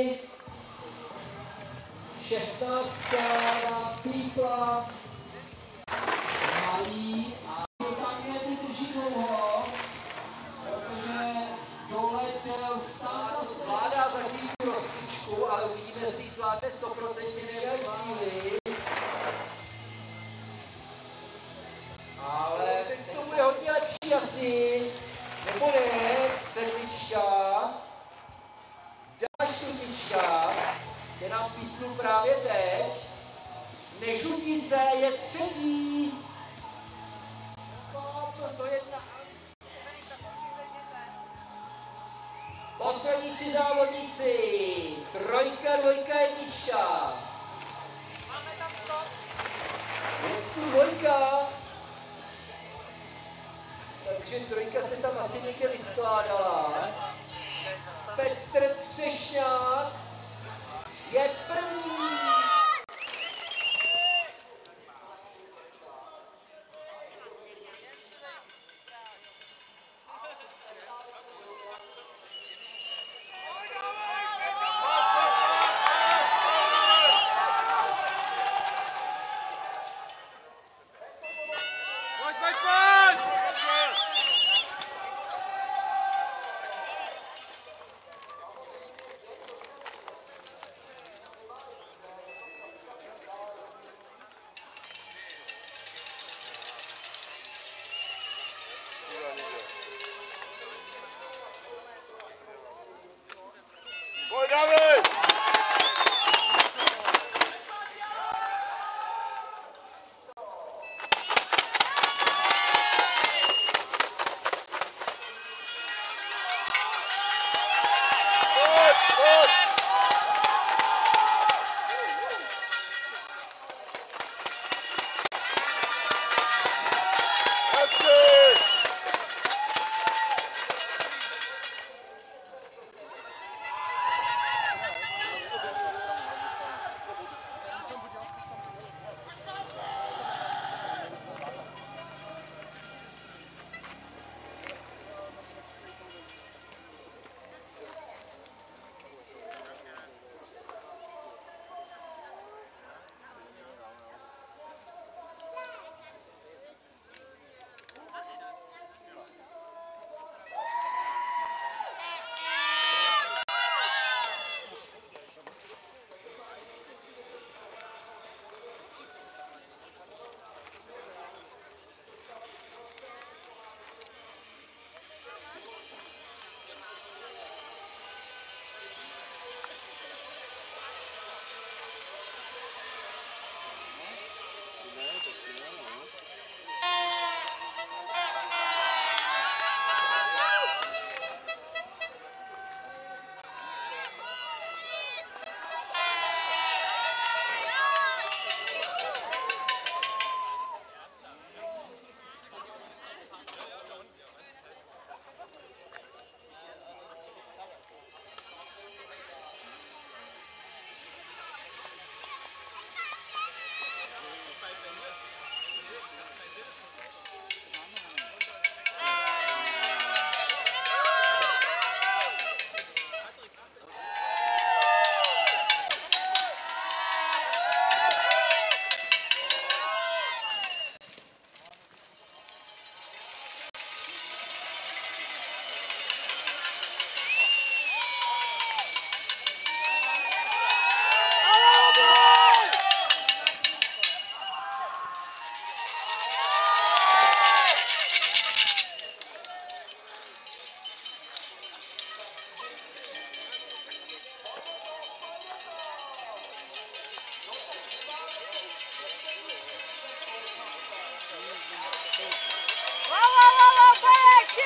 tady. 16 na Pípla. Malý a to tak nevydrží dlouho, protože doletěl stále Zvládá za chvíli tu rozcvičku, ale uvidíme, jestli ji zvládne 100% nevěděl cíli. Ale teď to bude hodně lepší asi. Nebo ne, nám pítnu právě teď. Nežudí se, je třetí. Hop, 101. Poslední tři závodníci. Trojka, dvojka, jednička. Máme tam stop. Je tu dvojka. Takže trojka se tam asi někde vyskládala. Petr Třešňák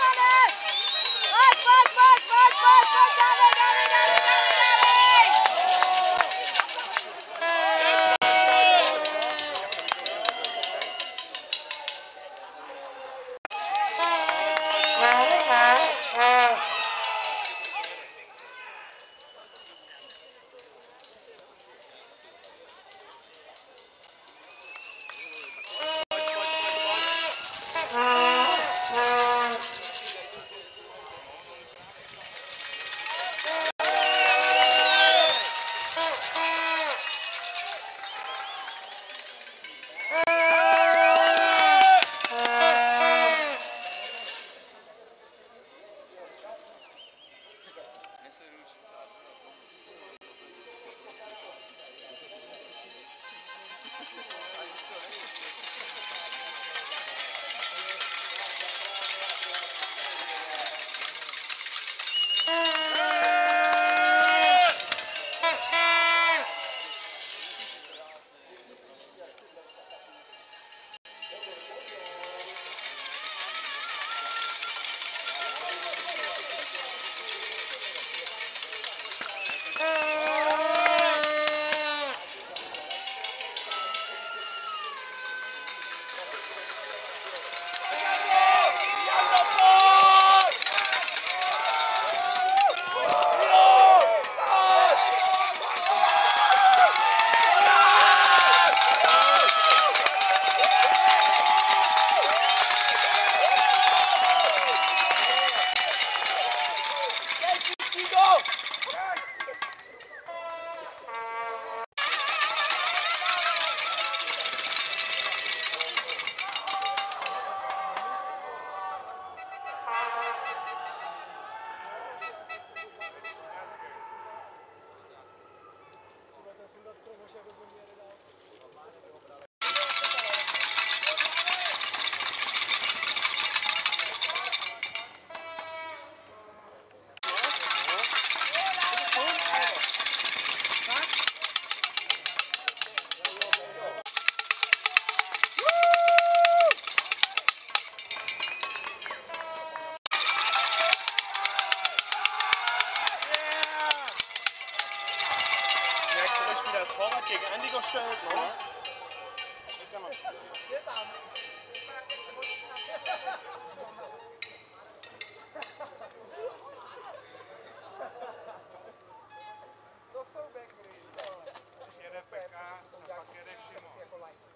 dale! ¡Vas, vas, vas, vas, vas! ¡Dale, dale! Spieler das Vorrat gegen Andy gestellt, ne? Dosou back, Bristol. Para querer Shimon.